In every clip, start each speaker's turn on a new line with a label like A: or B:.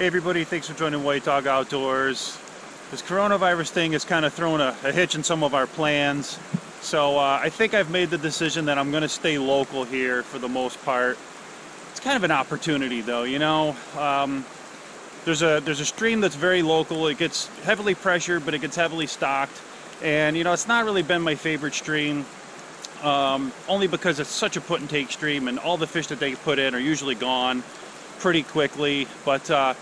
A: Hey everybody, thanks for joining White Dog Outdoors. This coronavirus thing has kind of thrown a, a hitch in some of our plans. So uh, I think I've made the decision that I'm going to stay local here for the most part. It's kind of an opportunity though, you know. Um, there's a there's a stream that's very local. It gets heavily pressured, but it gets heavily stocked. And you know, it's not really been my favorite stream. Um, only because it's such a put and take stream and all the fish that they put in are usually gone pretty quickly. But uh,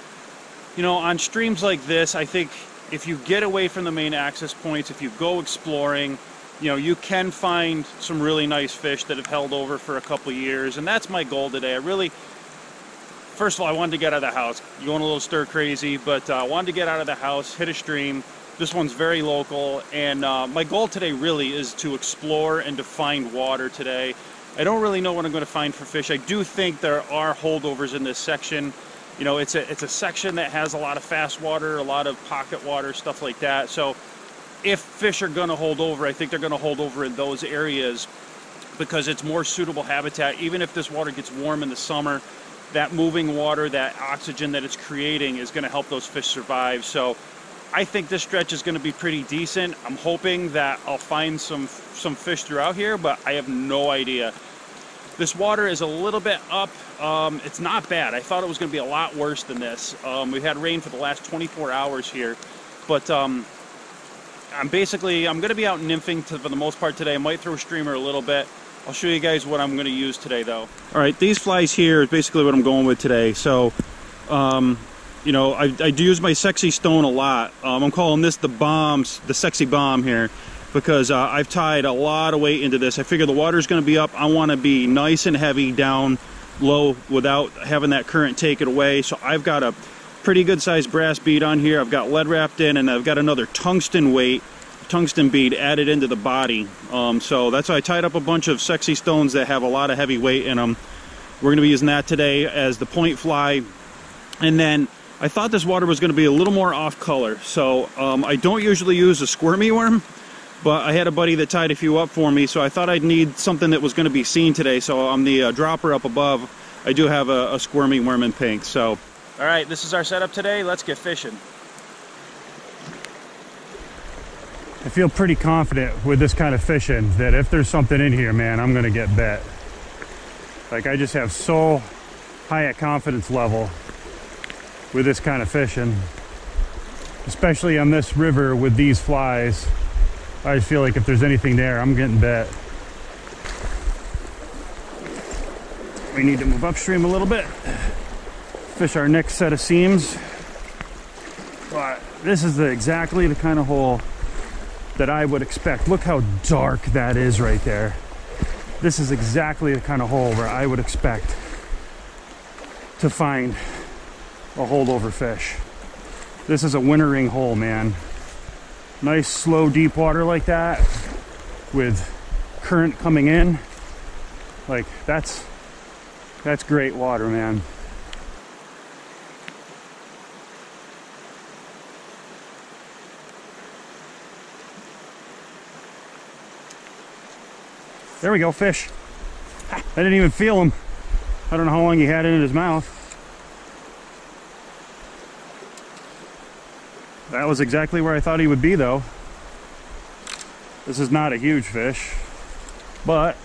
A: you know, on streams like this, I think if you get away from the main access points, if you go exploring, you know, you can find some really nice fish that have held over for a couple years. And that's my goal today. I really, first of all, I wanted to get out of the house. Going a little stir crazy, but I uh, wanted to get out of the house, hit a stream. This one's very local. And uh, my goal today really is to explore and to find water today. I don't really know what I'm going to find for fish. I do think there are holdovers in this section you know, it's a, it's a section that has a lot of fast water, a lot of pocket water, stuff like that. So if fish are going to hold over, I think they're going to hold over in those areas because it's more suitable habitat. Even if this water gets warm in the summer, that moving water, that oxygen that it's creating is going to help those fish survive. So I think this stretch is going to be pretty decent. I'm hoping that I'll find some some fish throughout here, but I have no idea. This water is a little bit up. Um, it's not bad. I thought it was going to be a lot worse than this. Um, we've had rain for the last 24 hours here, but um, I'm basically, I'm going to be out nymphing to, for the most part today. I might throw a streamer a little bit. I'll show you guys what I'm going to use today though. All right, these flies here is basically what I'm going with today. So, um, you know, I, I, do use my sexy stone a lot. Um, I'm calling this the bombs, the sexy bomb here because uh, I've tied a lot of weight into this. I figure the water's going to be up. I want to be nice and heavy down low without having that current take it away. So I've got a pretty good sized brass bead on here. I've got lead wrapped in and I've got another tungsten weight, tungsten bead added into the body. Um, so that's why I tied up a bunch of sexy stones that have a lot of heavy weight in them. We're going to be using that today as the point fly. And then I thought this water was going to be a little more off color. So um, I don't usually use a squirmy worm but I had a buddy that tied a few up for me, so I thought I'd need something that was going to be seen today. So on the uh, dropper up above, I do have a, a squirmy worm in pink. So, all right, this is our setup today. Let's get fishing.
B: I feel pretty confident with this kind of fishing that if there's something in here, man, I'm going to get bet. Like I just have so high a confidence level with this kind of fishing, especially on this river with these flies. I just feel like if there's anything there, I'm getting bet. We need to move upstream a little bit, fish our next set of seams. But this is the, exactly the kind of hole that I would expect. Look how dark that is right there. This is exactly the kind of hole where I would expect to find a holdover fish. This is a wintering hole, man nice slow deep water like that with current coming in. Like that's that's great water man. There we go fish. I didn't even feel him I don't know how long he had it in his mouth That was exactly where I thought he would be though. This is not a huge fish, but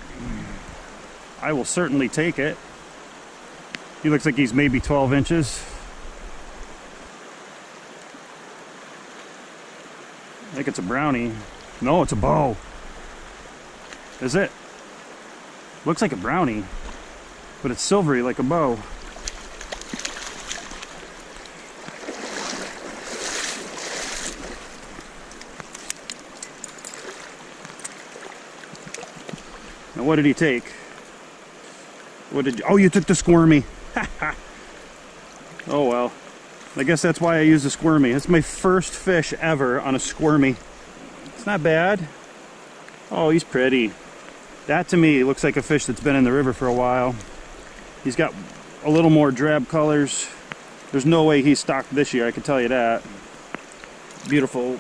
B: I will certainly take it. He looks like he's maybe 12 inches. I think it's a brownie. No, it's a bow. Is it? Looks like a brownie, but it's silvery like a bow. What did he take? What did you, oh you took the squirmy. oh well. I guess that's why I use the squirmy. It's my first fish ever on a squirmy. It's not bad. Oh, he's pretty. That to me looks like a fish that's been in the river for a while. He's got a little more drab colors. There's no way he's stocked this year, I can tell you that. Beautiful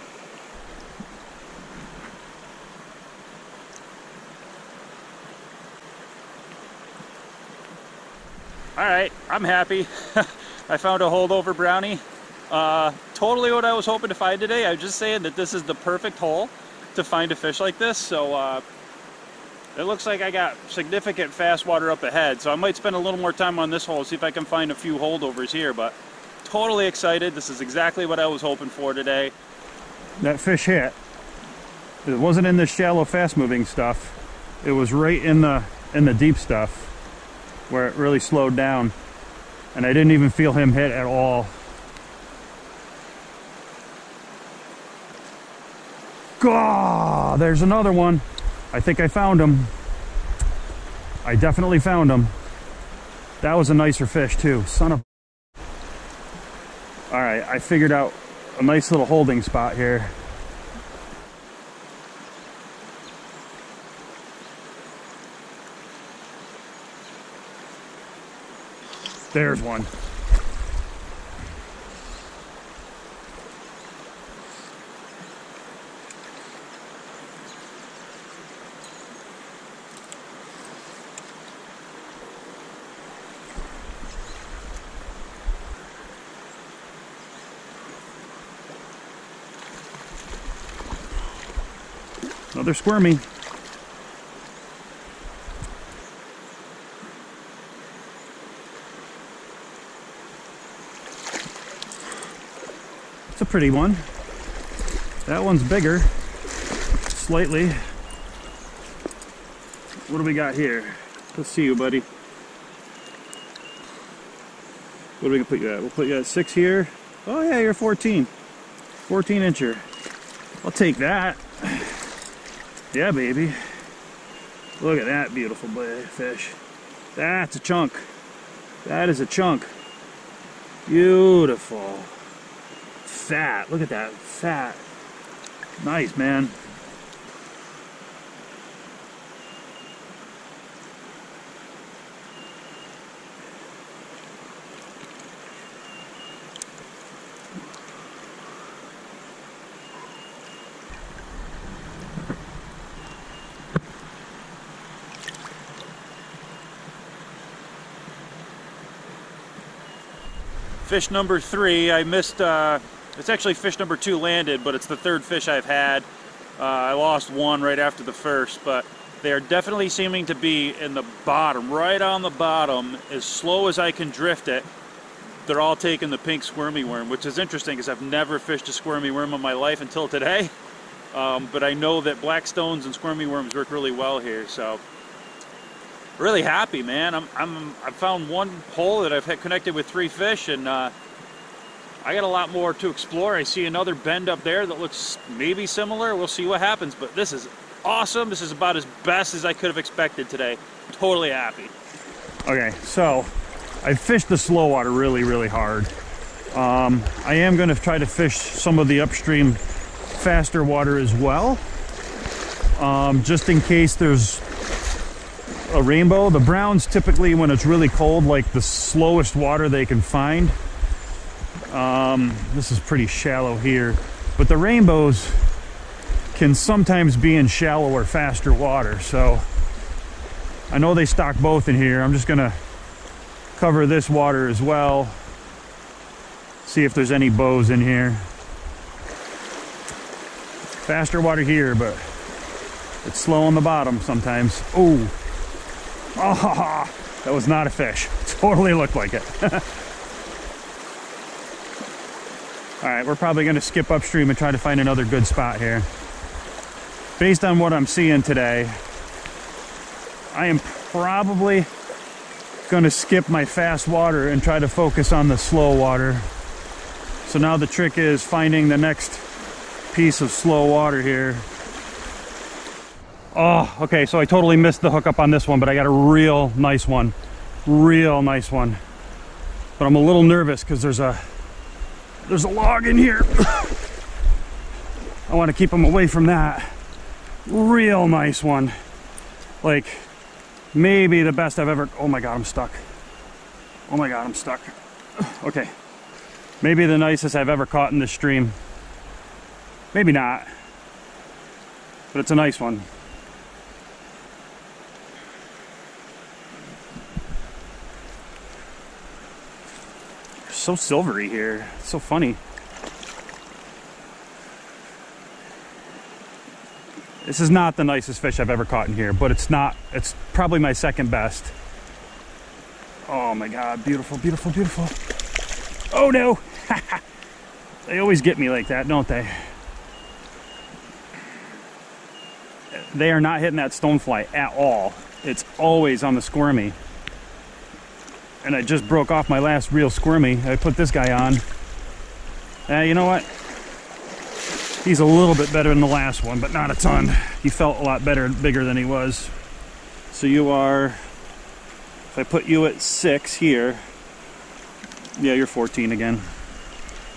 A: all right, I'm happy. I found a holdover brownie. Uh, totally what I was hoping to find today. I'm just saying that this is the perfect hole to find a fish like this. So uh, it looks like I got significant fast water up ahead. So I might spend a little more time on this hole, see if I can find a few holdovers here. But totally excited. This is exactly what I was hoping for today.
B: That fish hit. It wasn't in the shallow, fast-moving stuff. It was right in the in the deep stuff where it really slowed down. And I didn't even feel him hit at all. God, there's another one. I think I found him. I definitely found him. That was a nicer fish too. Son of. All right, I figured out a nice little holding spot here. There's one. Another squirmy. Pretty one. That one's bigger, slightly. What do we got here? Let's see you, buddy. What are we gonna put you at? We'll put you at six here. Oh yeah, you're 14. 14 incher. I'll take that. Yeah, baby. Look at that beautiful fish. That's a chunk. That is a chunk. Beautiful. Fat. Look at that. Fat. Nice, man.
A: Fish number three, I missed, uh, it's actually fish number two landed, but it's the third fish I've had. Uh, I lost one right after the first, but they are definitely seeming to be in the bottom, right on the bottom, as slow as I can drift it. They're all taking the pink squirmy worm, which is interesting because I've never fished a squirmy worm in my life until today. Um, but I know that black stones and squirmy worms work really well here, so really happy, man. I'm, I'm, I found one hole that I've connected with three fish, and uh, I got a lot more to explore. I see another bend up there that looks maybe similar. We'll see what happens, but this is awesome. This is about as best as I could have expected today. Totally happy.
B: Okay, so I fished the slow water really, really hard. Um, I am going to try to fish some of the upstream faster water as well, um, just in case there's a rainbow. The browns typically, when it's really cold, like the slowest water they can find. Um, this is pretty shallow here, but the rainbows can sometimes be in shallower, faster water. So I know they stock both in here. I'm just gonna cover this water as well. See if there's any bows in here. Faster water here, but it's slow on the bottom sometimes. Oh, Oh, that was not a fish. Totally looked like it. All right, we're probably to skip upstream and try to find another good spot here. Based on what I'm seeing today, I am probably to skip my fast water and try to focus on the slow water. So now the trick is finding the next piece of slow water here Oh, okay, so I totally missed the hookup on this one, but I got a real nice one. Real nice one. But I'm a little nervous because there's a there's a log in here. I want to keep them away from that. Real nice one. Like maybe the best I've ever Oh my god, I'm stuck. Oh my god, I'm stuck. Okay. Maybe the nicest I've ever caught in this stream. Maybe not. But it's a nice one. So silvery here. It's so funny. This is not the nicest fish I've ever caught in here, but it's not, it's probably my second best. Oh my God, beautiful, beautiful, beautiful. Oh no! they always get me like that, don't they? They are not hitting that stonefly at all. It's always on the squirmy. And I just broke off my last real squirmy. I put this guy on. Uh, you know what? He's a little bit better than the last one, but not a ton. He felt a lot better, bigger than he was. So you are, if I put you at six here, yeah, you're 14 again.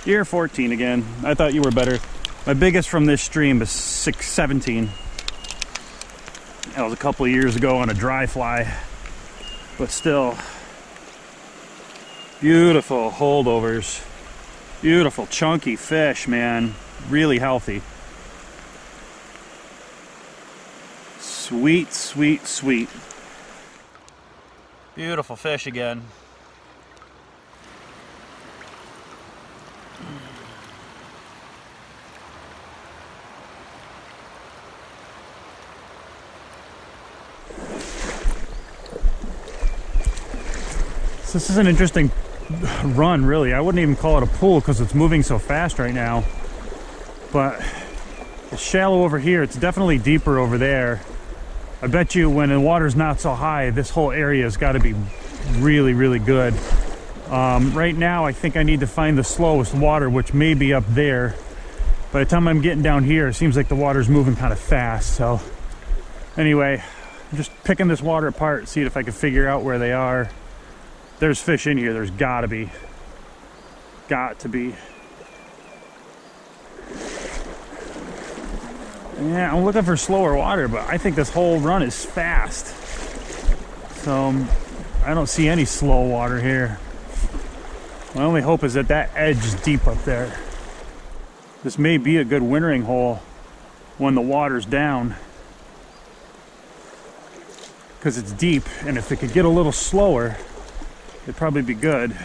B: You're 14 again. I thought you were better. My biggest from this stream is 6, 17. That was a couple of years ago on a dry fly, but still, beautiful holdovers. Beautiful chunky fish, man really healthy. Sweet, sweet, sweet. Beautiful fish again. This is an interesting run, really. I wouldn't even call it a pool because it's moving so fast right now but it's shallow over here. It's definitely deeper over there. I bet you when the water's not so high, this whole area has got to be really, really good. Um, right now, I think I need to find the slowest water, which may be up there. By the time I'm getting down here, it seems like the water's moving kind of fast. So anyway, I'm just picking this water apart, see if I can figure out where they are. There's fish in here. There's got to be. Got to be. Yeah, I'm looking for slower water, but I think this whole run is fast. So um, I don't see any slow water here. My only hope is that that edge is deep up there. This may be a good wintering hole when the water's down. Because it's deep, and if it could get a little slower, it'd probably be good.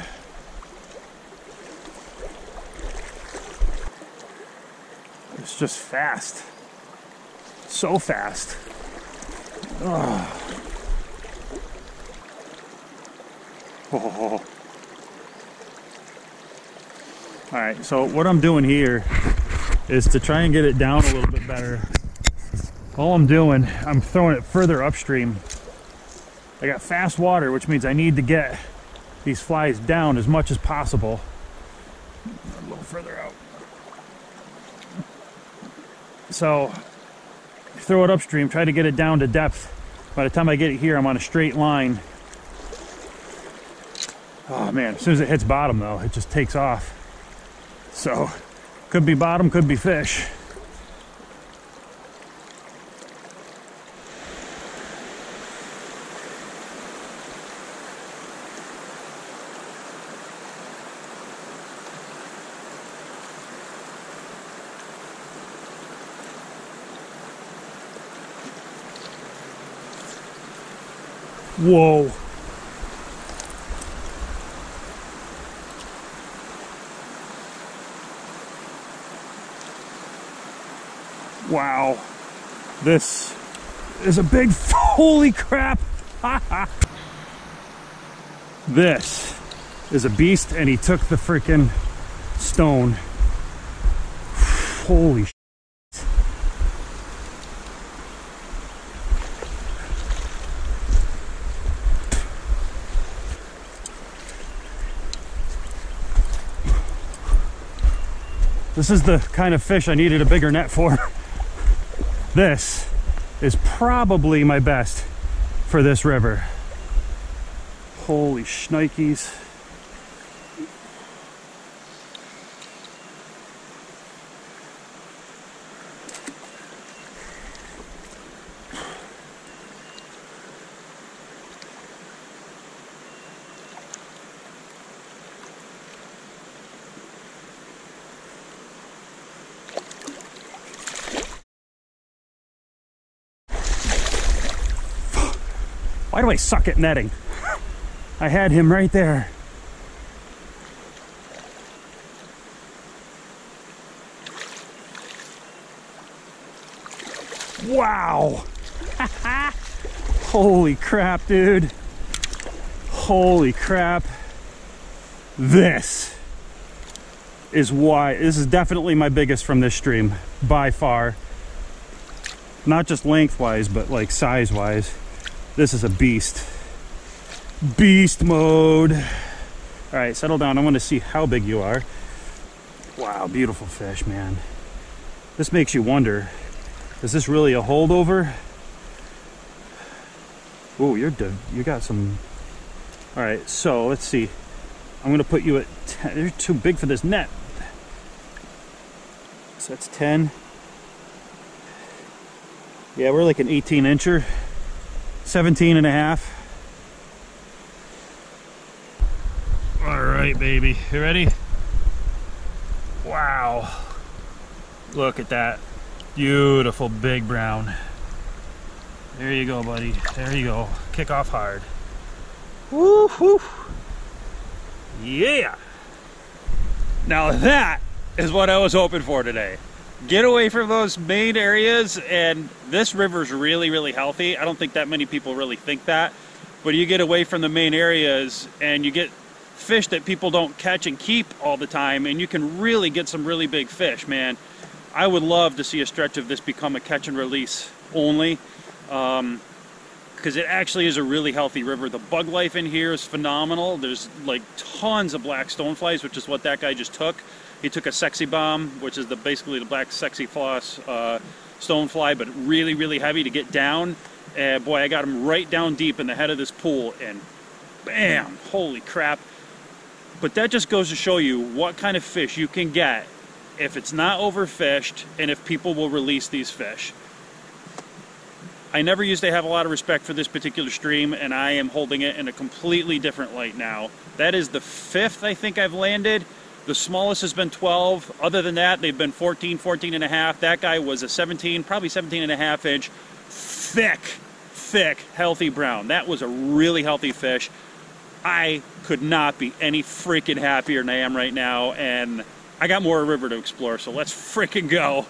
B: It's just fast so fast. Oh. Oh. All right, so what I'm doing here is to try and get it down a little bit better. All I'm doing, I'm throwing it further upstream. I got fast water, which means I need to get these flies down as much as possible. A little further out. So throw it upstream, try to get it down to depth. By the time I get it here, I'm on a straight line. Oh man, as soon as it hits bottom though, it just takes off. So, could be bottom, could be fish. Whoa. Wow. This is a big, holy crap. this is a beast and he took the freaking stone. Holy This is the kind of fish I needed a bigger net for. this is probably my best for this river. Holy shnikes. Why do I suck at netting? I had him right there. Wow. Holy crap, dude. Holy crap. This is why this is definitely my biggest from this stream by far. Not just lengthwise, but like size wise. This is a beast. Beast mode. All right, settle down. I want to see how big you are. Wow, beautiful fish, man. This makes you wonder is this really a holdover? Oh, you're you got some. All right, so let's see. I'm gonna put you at 10. You're too big for this net. So that's 10. Yeah, we're like an 18 incher. 17 and a half. All right, baby. You ready? Wow. Look at that. Beautiful big brown. There you go, buddy. There you go. Kick off hard. Woo. Yeah. Now that is what I was hoping for today. Get away from those main areas, and this river's really, really healthy. I don't think that many people really think that, but you get away from the main areas and you get fish that people don't catch and keep all the time, and you can really get some really big fish, man. I would love to see a stretch of this become a catch and release only because um, it actually is a really healthy river. The bug life in here is phenomenal. There's like tons of black stoneflies, which is what that guy just took. He took a sexy bomb, which is the basically the black sexy floss uh, stonefly, but really, really heavy to get down. And boy, I got him right down deep in the head of this pool, and bam! Holy crap! But that just goes to show you what kind of fish you can get if it's not overfished and if people will release these fish. I never used to have a lot of respect for this particular stream, and I am holding it in a completely different light now. That is the fifth I think I've landed. The smallest has been 12. Other than that, they've been 14, 14 and a half. That guy was a 17, probably 17 and a half inch. Thick, thick, healthy brown. That was a really healthy fish. I could not be any freaking happier than I am right now, and I got more river to explore, so let's freaking go.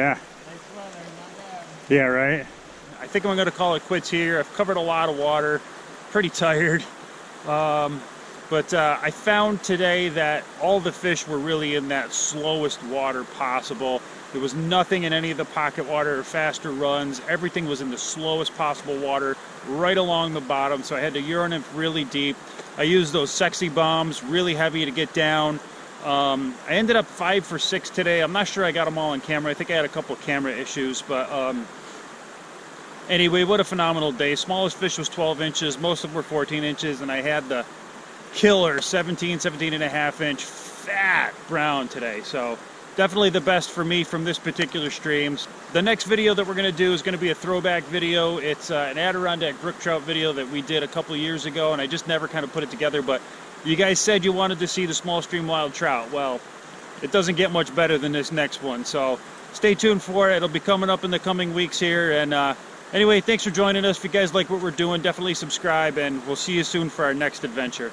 B: Yeah. Yeah, right I think I'm going to call it quits here. I've covered a lot of water, pretty tired. Um, but uh, I found today that all the fish were really in that slowest water possible. There was nothing in any of the pocket water or faster runs. Everything was in the slowest possible water right along the bottom. So I had to urinate really deep. I used those sexy bombs, really heavy to get down. Um, I ended up five for six today. I'm not sure I got them all on camera. I think I had a couple camera issues, but um, Anyway, what a phenomenal day. Smallest fish was 12 inches, most of them were 14 inches, and I had the killer 17, 17 and a half inch fat brown today. So definitely the best for me from this particular stream. The next video that we're going to do is going to be a throwback video. It's uh, an Adirondack brook trout video that we did a couple years ago, and I just never kind of put it together. But you guys said you wanted to see the small stream wild trout. Well, it doesn't get much better than this next one. So stay tuned for it. It'll be coming up in the coming weeks here, and uh, Anyway, thanks for joining us. If you guys like what we're doing, definitely subscribe, and we'll see you soon for our next adventure.